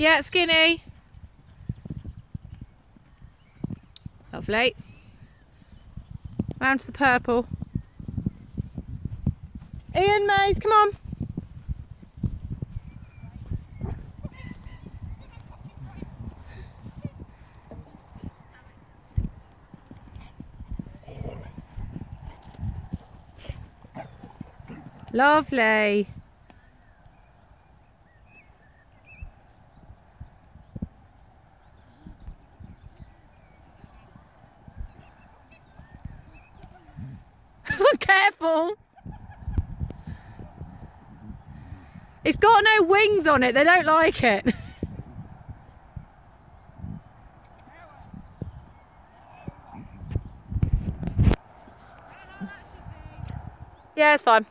Yeah, skinny. Lovely. Round to the purple. Ian Mays, come on. Lovely. Careful. It's got no wings on it. They don't like it. Yeah, it's fine.